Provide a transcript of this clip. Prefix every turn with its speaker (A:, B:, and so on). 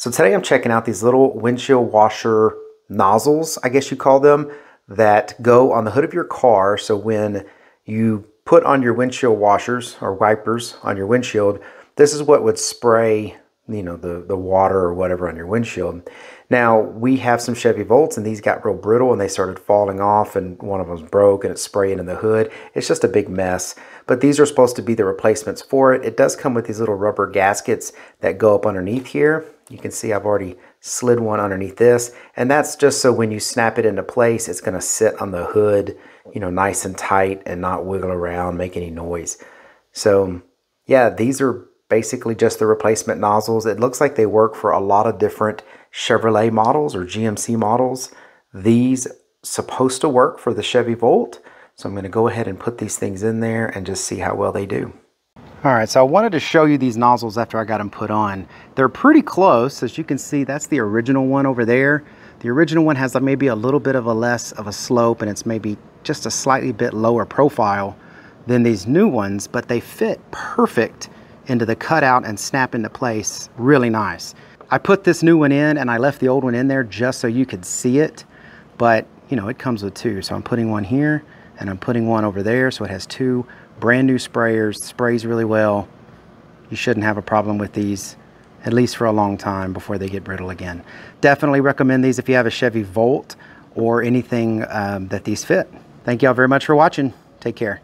A: So today I'm checking out these little windshield washer nozzles, I guess you call them, that go on the hood of your car. So when you put on your windshield washers or wipers on your windshield, this is what would spray you know, the, the water or whatever on your windshield. Now, we have some Chevy Volts and these got real brittle and they started falling off and one of them's broke and it's spraying in the hood. It's just a big mess. But these are supposed to be the replacements for it. It does come with these little rubber gaskets that go up underneath here. You can see I've already slid one underneath this. And that's just so when you snap it into place, it's gonna sit on the hood, you know, nice and tight and not wiggle around, make any noise. So yeah, these are basically just the replacement nozzles. It looks like they work for a lot of different Chevrolet models or GMC models. These supposed to work for the Chevy Volt. So I'm going to go ahead and put these things in there and just see how well they do. All right, so I wanted to show you these nozzles after I got them put on. They're pretty close. As you can see, that's the original one over there. The original one has maybe a little bit of a less of a slope and it's maybe just a slightly bit lower profile than these new ones, but they fit perfect into the cutout and snap into place really nice. I put this new one in and I left the old one in there just so you could see it, but you know, it comes with two. So I'm putting one here and I'm putting one over there. So it has two brand new sprayers, sprays really well. You shouldn't have a problem with these at least for a long time before they get brittle again. Definitely recommend these if you have a Chevy Volt or anything um, that these fit. Thank y'all very much for watching. Take care.